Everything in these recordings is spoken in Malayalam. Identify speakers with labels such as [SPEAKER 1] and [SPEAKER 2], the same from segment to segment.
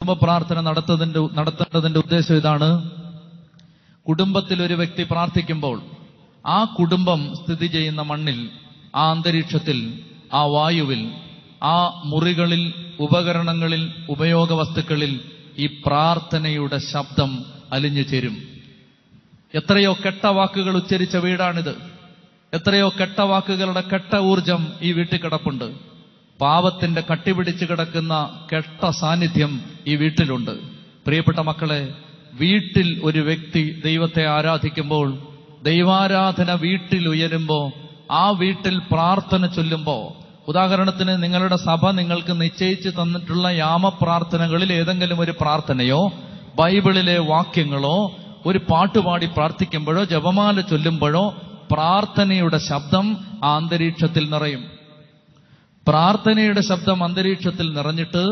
[SPEAKER 1] കുടുംബ പ്രാർത്ഥന നടത്തതിന്റെ നടത്തേണ്ടതിന്റെ ഉദ്ദേശം ഇതാണ്. കുടുംബത്തിൽ ഒരു വ്യക്തി പ്രാർത്ഥിക്കുമ്പോൾ ആ കുടുംബം സ്ഥിതി ചെയ്യുന്ന മണ്ണിൽ ആ അന്തരീക്ഷത്തിൽ ആ വായുവിൽ ആ മുറികളിൽ ഉപകരണങ്ങളിൽ ഉപയോഗ വസ്തുക്കളിൽ ഈ പ്രാർത്ഥനയുടെ ശബ്ദം അലിഞ്ഞു ചേരും. എത്രയോ കെട്ട വാക്കുകൾ ഉച്ചരിച്ച വീടാണിത്. എത്രയോ കെട്ട വാക്കുകളുടെ കെട്ട ഊർജം ഈ വീട്ടിൽ കിടപ്പുണ്ട്. പാപത്തിന്റെ കട്ടിപിടിച്ച് കിടക്കുന്ന കെട്ട സാന്നിധ്യം ഈ വീട്ടിലുണ്ട്. പ്രിയപ്പെട്ട മക്കളെ വീട്ടിൽ ഒരു വ്യക്തി ദൈവത്തെ ആരാധിക്കുമ്പോൾ ദൈവാരാധന വീട്ടിൽ ഉയരുമ്പോ ആ വീട്ടിൽ പ്രാർത്ഥന ചൊല്ലുമ്പോൾ ഉദാഹരണത്തിന് നിങ്ങളുടെ സഭ നിങ്ങൾക്ക് നിശ്ചയിച്ച് തന്നിട്ടുള്ള യാമപ്രാർത്ഥനകളിൽ ഏതെങ്കിലും ഒരു പ്രാർത്ഥനയോ ബൈബിളിലെ വാക്യങ്ങളോ ഒരു പാട്ടുപാടി പ്രാർത്ഥിക്കുമ്പോഴോ ജപമാല ചൊല്ലുമ്പോഴോ പ്രാർത്ഥനയുടെ ശബ്ദം ആ അന്തരീക്ഷത്തിൽ നിറയും. പ്രാർത്ഥനയുടെ ശബ്ദം അന്തരീക്ഷത്തിൽ നിറഞ്ഞിട്ട്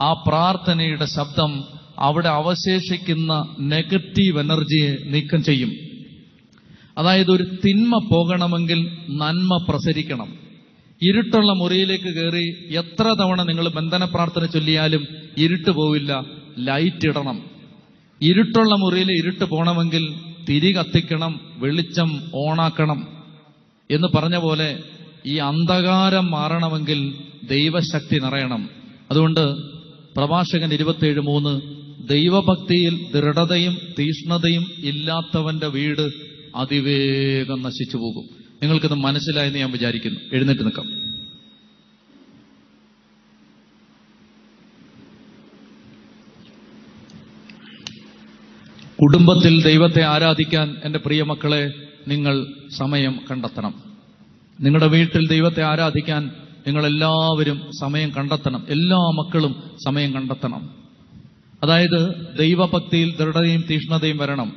[SPEAKER 1] ആ പ്രാർത്ഥനയുടെ ശബ്ദം അവിടെ അവശേഷിക്കുന്ന നെഗറ്റീവ് എനർജിയെ നീക്കം ചെയ്യും. അതായത് ഒരു തിന്മ പോകണമെങ്കിൽ നന്മ പ്രസരിക്കണം. ഇരുട്ടുള്ള മുറിയിലേക്ക് കയറി എത്ര തവണ നിങ്ങൾ ബന്ധന പ്രാർത്ഥന ചൊല്ലിയാലും ഇരുട്ട് പോവില്ല ലൈറ്റ് ഇടണം. ഇരുട്ടുള്ള മുറിയിൽ ഇരുട്ട് പോകണമെങ്കിൽ തിരി കത്തിക്കണം വെളിച്ചം ഓണാക്കണം എന്ന് പറഞ്ഞ പോലെ ഈ അന്ധകാരം മാറണമെങ്കിൽ ദൈവശക്തി നിറയണം. അതുകൊണ്ട് പ്രഭാഷകൻ ഇരുപത്തിയേഴ് മൂന്ന് ദൈവഭക്തിയിൽ ദൃഢതയും തീഷ്ണതയും ഇല്ലാത്തവന്റെ വീട് അതിവേഗം നശിച്ചു പോകും. നിങ്ങൾക്കിത് മനസ്സിലായെന്ന് ഞാൻ വിചാരിക്കുന്നു. എഴുന്നേറ്റ് നിൽക്കാം. കുടുംബത്തിൽ ദൈവത്തെ ആരാധിക്കാൻ എന്റെ പ്രിയ മക്കളെ നിങ്ങൾ സമയം കണ്ടെത്തണം. നിങ്ങളുടെ വീട്ടിൽ ദൈവത്തെ ആരാധിക്കാൻ നിങ്ങളെല്ലാവരും സമയം കണ്ടെത്തണം. എല്ലാ മക്കളും സമയം കണ്ടെത്തണം. അതായത് ദൈവഭക്തിയിൽ ദൃഢതയും തീഷ്ണതയും വരണം.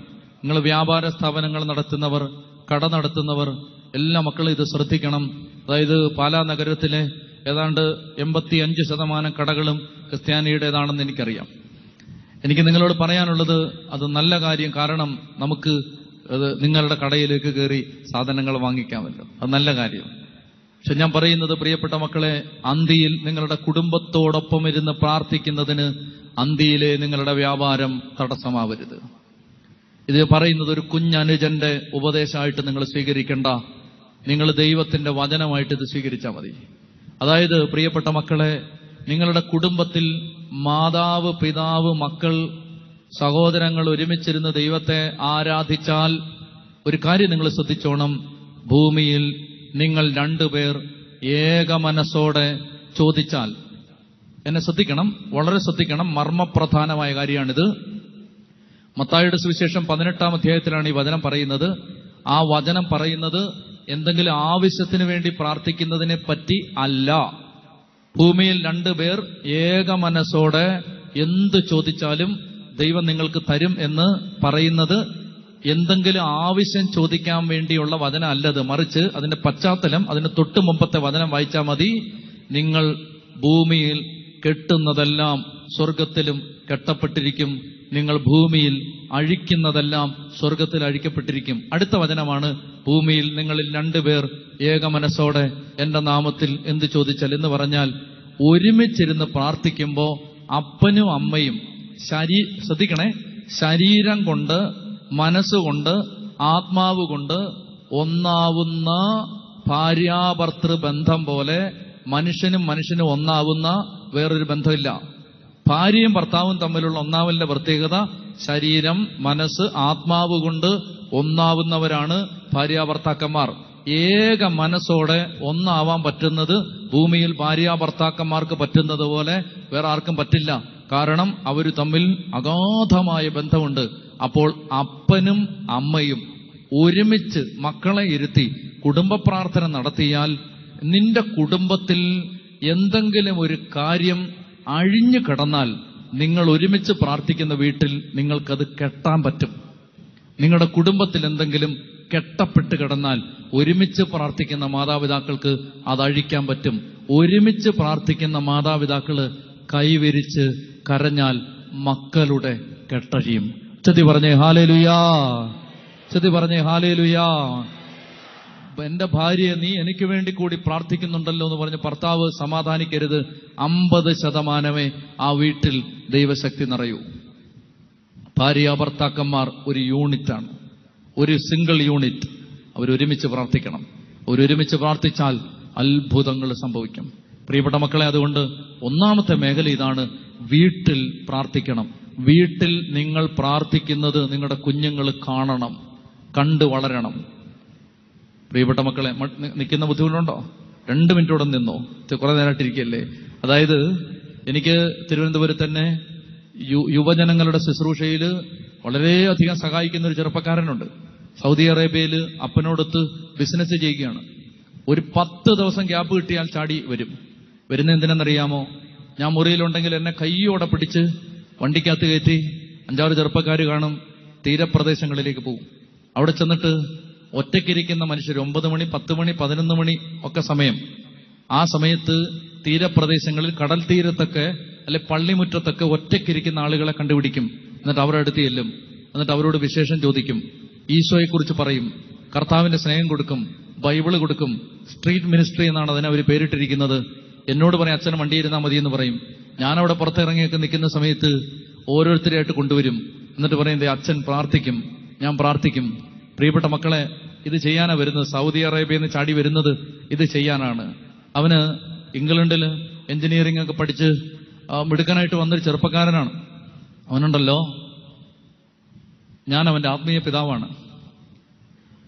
[SPEAKER 1] നിങ്ങൾ വ്യാപാര സ്ഥാപനങ്ങൾ നടത്തുന്നവർ കട നടത്തുന്നവർ എല്ലാ മക്കളും ഇത് ശ്രദ്ധിക്കണം. അതായത് പാലാ നഗരത്തിലെ ഏതാണ്ട് എൺപത്തി അഞ്ച് ശതമാനം കടകളും ക്രിസ്ത്യാനിയുടേതാണെന്ന് എനിക്കറിയാം. എനിക്ക് നിങ്ങളോട് പറയാനുള്ളത് അത് നല്ല കാര്യം. കാരണം നമുക്ക് അത് നിങ്ങളുടെ കടയിലേക്ക് കയറി സാധനങ്ങൾ വാങ്ങിക്കാമല്ലോ. അത് നല്ല കാര്യം. പക്ഷെ ഞാൻ പറയുന്നത് പ്രിയപ്പെട്ട മക്കളെ അന്തിയിൽ നിങ്ങളുടെ കുടുംബത്തോടൊപ്പം ഇരുന്ന് പ്രാർത്ഥിക്കുന്നതിന് അന്തിയിലെ നിങ്ങളുടെ വ്യാപാരം തടസ്സമാവരുത്. ഇത് പറയുന്നത് ഒരു കുഞ്ഞനുജന്റെ ഉപദേശമായിട്ട് നിങ്ങൾ സ്വീകരിക്കേണ്ട. നിങ്ങൾ ദൈവത്തിന്റെ വചനമായിട്ട് ഇത് സ്വീകരിച്ചാൽ മതി. അതായത് പ്രിയപ്പെട്ട മക്കളെ നിങ്ങളുടെ കുടുംബത്തിൽ മാതാവ് പിതാവ് മക്കൾ സഹോദരങ്ങൾ ഒരുമിച്ചിരുന്ന് ദൈവത്തെ ആരാധിച്ചാൽ ഒരു കാര്യം നിങ്ങൾ ശ്രദ്ധിച്ചോണം. ഭൂമിയിൽ നിങ്ങൾ രണ്ടുപേർ ഏക മനസ്സോടെ ചോദിച്ചാൽ. എന്നെ ശ്രദ്ധിക്കണം വളരെ ശ്രദ്ധിക്കണം മർമ്മപ്രധാനമായ കാര്യമാണിത്. മത്തായുടെ സുവിശേഷം പതിനെട്ടാം അധ്യായത്തിലാണ് ഈ വചനം പറയുന്നത്. ആ വചനം പറയുന്നത് എന്തെങ്കിലും ആവശ്യത്തിന് വേണ്ടി പ്രാർത്ഥിക്കുന്നതിനെ പറ്റി അല്ല. ഭൂമിയിൽ രണ്ടുപേർ ഏക മനസ്സോടെ എന്ത് ചോദിച്ചാലും ദൈവം നിങ്ങൾക്ക് തരും എന്ന് പറയുന്നത് എന്തെങ്കിലും ആവശ്യം ചോദിക്കാൻ വേണ്ടിയുള്ള വചനം അല്ലത്. മറിച്ച് അതിന്റെ പശ്ചാത്തലം അതിന് തൊട്ട് മുമ്പത്തെ വചനം വായിച്ചാൽ മതി. നിങ്ങൾ ഭൂമിയിൽ കെട്ടുന്നതെല്ലാം സ്വർഗത്തിലും കെട്ടപ്പെട്ടിരിക്കും. നിങ്ങൾ ഭൂമിയിൽ അഴിക്കുന്നതെല്ലാം സ്വർഗത്തിൽ അഴിക്കപ്പെട്ടിരിക്കും. അടുത്ത വചനമാണ് ഭൂമിയിൽ നിങ്ങളിൽ രണ്ടുപേർ ഏക മനസ്സോടെ എന്റെ നാമത്തിൽ എന്ത് ചോദിച്ചാൽ? എന്ന് പറഞ്ഞാൽ ഒരുമിച്ചിരുന്ന് പ്രാർത്ഥിക്കുമ്പോൾ അപ്പനും അമ്മയും ശരീ ശ്രദ്ധിക്കണേ. ശരീരം കൊണ്ട് മനസ്സുകൊണ്ട് ആത്മാവ് കൊണ്ട് ഒന്നാവുന്ന ഭാര്യാഭർത്തൃ ബന്ധം പോലെ മനുഷ്യനും മനുഷ്യനും ഒന്നാവുന്ന വേറൊരു ബന്ധമില്ല. ഭാര്യയും ഭർത്താവും തമ്മിലുള്ള ഒന്നാവലിന്റെ പ്രത്യേകത ശരീരം മനസ്സ് ആത്മാവ് കൊണ്ട് ഒന്നാവുന്നവരാണ് ഭാര്യാഭർത്താക്കന്മാർ. ഏക മനസ്സോടെ ഒന്നാവാൻ പറ്റുന്നത് ഭൂമിയിൽ ഭാര്യാഭർത്താക്കന്മാർക്ക് പറ്റുന്നത് പോലെ വേറെ ആർക്കും പറ്റില്ല. കാരണം അവർ തമ്മിൽ അഗാധമായ ബന്ധമുണ്ട്. അപ്പോൾ അപ്പനും അമ്മയും ഒരുമിച്ച് മക്കളെ ഇരുത്തി കുടുംബ പ്രാർത്ഥന നടത്തിയാൽ നിന്റെ കുടുംബത്തിൽ എന്തെങ്കിലും ഒരു കാര്യം അഴിഞ്ഞു കിടന്നാൽ നിങ്ങൾ ഒരുമിച്ച് പ്രാർത്ഥിക്കുന്ന വീട്ടിൽ നിങ്ങൾക്കത് കെട്ടാൻ പറ്റും. നിങ്ങളുടെ കുടുംബത്തിൽ എന്തെങ്കിലും കെട്ടപ്പെട്ട് കിടന്നാൽ ഒരുമിച്ച് പ്രാർത്ഥിക്കുന്ന മാതാപിതാക്കൾക്ക് അത് അഴിക്കാൻ പറ്റും. ഒരുമിച്ച് പ്രാർത്ഥിക്കുന്ന മാതാപിതാക്കൾ കൈവിരിച്ച് കരഞ്ഞാൽ മക്കളുടെ കെട്ടഴിയും. ചതി പറഞ്ഞേ ഹാലേലുയാ. ചതി പറഞ്ഞേ ഹാലേലുയാ. എന്റെ ഭാര്യയെ നീ എനിക്ക് വേണ്ടി കൂടി പ്രാർത്ഥിക്കുന്നുണ്ടല്ലോ എന്ന് പറഞ്ഞ് ഭർത്താവ് സമാധാനിക്കരുത്. അമ്പത് ശതമാനമേ ആ വീട്ടിൽ ദൈവശക്തി നിറയൂ. ഭാര്യ ഭർത്താക്കന്മാർ ഒരു യൂണിറ്റാണ്. ഒരു സിംഗിൾ യൂണിറ്റ്. അവരൊരുമിച്ച് പ്രാർത്ഥിക്കണം. അവരൊരുമിച്ച് പ്രാർത്ഥിച്ചാൽ അത്ഭുതങ്ങൾ സംഭവിക്കും. പ്രിയപ്പെട്ട മക്കളെ അതുകൊണ്ട് ഒന്നാമത്തെ മേഖല ഇതാണ് വീട്ടിൽ പ്രാർത്ഥിക്കണം. വീട്ടിൽ നിങ്ങൾ പ്രാർത്ഥിക്കുന്നത് നിങ്ങളുടെ കുഞ്ഞുങ്ങൾ കാണണം കണ്ടു വളരണം. പ്രിയപ്പെട്ട മക്കളെ നിൽക്കുന്ന ബുദ്ധിമുട്ടുണ്ടോ? രണ്ട് മിനിറ്റോടെ നിന്നോ? കുറെ നേരമായിട്ടിരിക്കല്ലേ അതായത് എനിക്ക് തിരുവനന്തപുരത്ത് തന്നെ യുവജനങ്ങളുടെ ശുശ്രൂഷയിൽ വളരെയധികം സഹായിക്കുന്ന ഒരു ചെറുപ്പക്കാരനുണ്ട്. സൗദി അറേബ്യയിൽ അപ്പനോടൊത്ത് ബിസിനസ് ചെയ്യുകയാണ്. ഒരു പത്ത് ദിവസം ഗ്യാപ്പ് കിട്ടിയാൽ ചാടി വരും. വരുന്ന എന്തിനെന്നറിയാമോ? ഞാൻ മുറിയിലുണ്ടെങ്കിൽ എന്നെ കൈയോടെ പിടിച്ച് വണ്ടിക്കകത്ത് കയറ്റി അഞ്ചാറ് ചെറുപ്പക്കാർ കാണും തീരപ്രദേശങ്ങളിലേക്ക് പോകും അവിടെ ചെന്നിട്ട് ഒറ്റയ്ക്കിരിക്കുന്ന മനുഷ്യർ ഒമ്പത് മണി പത്ത് മണി പതിനൊന്ന് മണി ഒക്കെ സമയം. ആ സമയത്ത് തീരപ്രദേശങ്ങളിൽ കടൽ തീരത്തൊക്കെ അല്ലെ പള്ളിമുറ്റത്തൊക്കെ ഒറ്റയ്ക്കിരിക്കുന്ന ആളുകളെ കണ്ടുപിടിക്കും. എന്നിട്ട് അവരുടെ അടുത്ത് ചെല്ലും. എന്നിട്ട് അവരോട് വിശേഷം ചോദിക്കും. ഈശോയെക്കുറിച്ച് പറയും. കർത്താവിന്റെ സ്നേഹം കൊടുക്കും. ബൈബിൾ കൊടുക്കും. സ്ട്രീറ്റ് മിനിസ്ട്രി എന്നാണ് അതിനെ അവർ പേരിട്ടിരിക്കുന്നത്. എന്നോട് പറയും അച്ഛൻ വണ്ടി ഇരുന്നാൽ മതി എന്ന് പറയും. ഞാനവിടെ പുറത്തിറങ്ങിയൊക്കെ നിൽക്കുന്ന സമയത്ത് ഓരോരുത്തരെയായിട്ട് കൊണ്ടുവരും. എന്നിട്ട് പറയും "ദേ അച്ഛൻ പ്രാർത്ഥിക്കും. ഞാൻ പ്രാർത്ഥിക്കും. പ്രിയപ്പെട്ട മക്കളെ ഇത് ചെയ്യാനാണ് വരുന്നത്. സൗദി അറേബ്യയിൽ നിന്ന് ചാടി വരുന്നത് ഇത് ചെയ്യാനാണ്. അവന് ഇംഗ്ലണ്ടിൽ എഞ്ചിനീയറിംഗ് ഒക്കെ പഠിച്ച് മിടുക്കനായിട്ട് വന്നൊരു ചെറുപ്പക്കാരനാണ്. അവനുണ്ടല്ലോ ഞാൻ അവന്റെ ആത്മീയ പിതാവാണ്.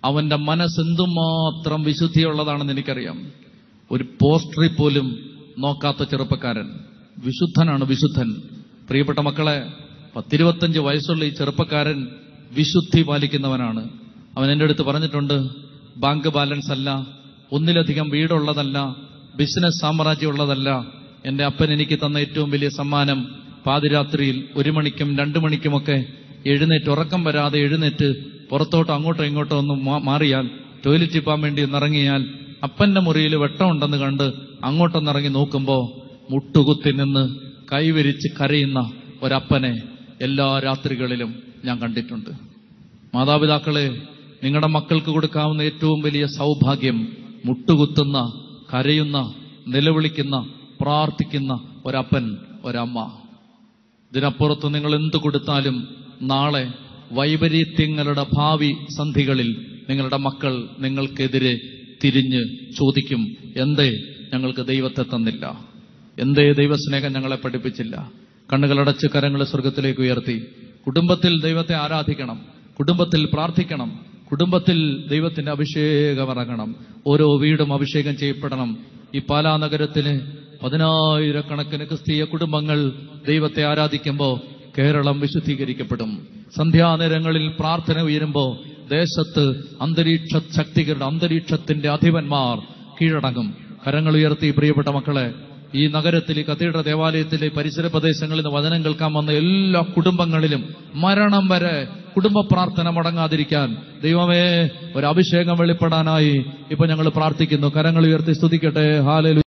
[SPEAKER 1] അവന്റെ മനസ്സെന്തുമാത്രം വിശുദ്ധിയുള്ളതാണെന്ന് എനിക്കറിയാം. ഒരു പോസ്റ്ററിൽ പോലും നോക്കാത്ത ചെറുപ്പക്കാരൻ. വിശുദ്ധനാണ് വിശുദ്ധൻ. പ്രിയപ്പെട്ട മക്കളെ പത്തിരുപത്തഞ്ച് വയസ്സുള്ള ഈ ചെറുപ്പക്കാരൻ വിശുദ്ധി പാലിക്കുന്നവനാണ്. അവൻ എന്റെ അടുത്ത് പറഞ്ഞിട്ടുണ്ട് ബാങ്ക് ബാലൻസ് അല്ല ഒന്നിലധികം വീടുള്ളതല്ല ബിസിനസ് സാമ്രാജ്യമുള്ളതല്ല. എന്റെ അപ്പൻ എനിക്ക് തന്ന ഏറ്റവും വലിയ സമ്മാനം പാതിരാത്രിയിൽ ഒരു മണിക്കും രണ്ടു മണിക്കുമൊക്കെ എഴുന്നേറ്റ് ഉറക്കം വരാതെ എഴുന്നേറ്റ് പുറത്തോട്ടോ അങ്ങോട്ടോ ഇങ്ങോട്ടോ ഒന്ന് മാറിയാൽ ടോയ്ലറ്റിൽ പോകാൻ വേണ്ടി ഒന്നിറങ്ങിയാൽ അപ്പന്റെ മുറിയിൽ വെട്ടമുണ്ടെന്ന് കണ്ട് അങ്ങോട്ടൊന്നിറങ്ങി നോക്കുമ്പോ മുട്ടുകുത്തി നിന്ന് കൈവരിച്ച് കരയുന്ന ഒരപ്പനെ എല്ലാ രാത്രികളിലും ഞാൻ കണ്ടിട്ടുണ്ട്. മാതാപിതാക്കളെ നിങ്ങളുടെ മക്കൾക്ക് കൊടുക്കാവുന്ന ഏറ്റവും വലിയ സൗഭാഗ്യം മുട്ടുകുത്തുന്ന കരയുന്ന നിലവിളിക്കുന്ന പ്രാർത്ഥിക്കുന്ന ഒരപ്പൻ ഒരമ്മ. ഇതിനപ്പുറത്ത് നിങ്ങൾ എന്ത് കൊടുത്താലും നാളെ വൈപരീത്യങ്ങളുടെ ഭാവി സന്ധികളിൽ നിങ്ങളുടെ മക്കൾ നിങ്ങൾക്കെതിരെ തിരിഞ്ഞ് ചോദിക്കും എന്തേ ഞങ്ങൾക്ക് ദൈവത്തെ തന്നില്ല. എന്തേ ദൈവസ്നേഹം ഞങ്ങളെ പഠിപ്പിച്ചില്ല? കണ്ണുകളടച്ച് കരങ്ങൾ സ്വർഗത്തിലേക്ക് ഉയർത്തി. കുടുംബത്തിൽ ദൈവത്തെ ആരാധിക്കണം. കുടുംബത്തിൽ പ്രാർത്ഥിക്കണം. കുടുംബത്തിൽ ദൈവത്തിന്റെ അഭിഷേകം ഇറങ്ങണം ഓരോ വീടും അഭിഷേകം ചെയ്യപ്പെടണം. ഈ പാലാ നഗരത്തിന് പതിനായിരക്കണക്കിന് ക്രിസ്തീയ കുടുംബങ്ങൾ ദൈവത്തെ ആരാധിക്കുമ്പോൾ കേരളം വിശുദ്ധീകരിക്കപ്പെടും. സന്ധ്യാനേരങ്ങളിൽ പ്രാർത്ഥന ഉയരുമ്പോൾ ദേശത്ത് അന്തരീക്ഷ ശക്തികളുടെ അന്തരീക്ഷത്തിന്റെ അധിപന്മാർ കീഴടങ്ങും. കരങ്ങൾ ഉയർത്തി. പ്രിയപ്പെട്ട മക്കളെ ഈ നഗരത്തിൽ കത്തീഡ്ര ദേവാലയത്തിലെ പരിസര പ്രദേശങ്ങളിൽ നിന്ന് വചനം കേൾക്കാൻ വന്ന എല്ലാ കുടുംബങ്ങളിലും മരണം വരെ കുടുംബ പ്രാർത്ഥന മുടങ്ങാതിരിക്കാൻ ദൈവമേ ഒരു അഭിഷേകം വെളിപ്പെടാനായി ഇപ്പൊ ഞങ്ങൾ പ്രാർത്ഥിക്കുന്നു. കരങ്ങൾ ഉയർത്തി സ്തുതിക്കട്ടെ. ഹാലലു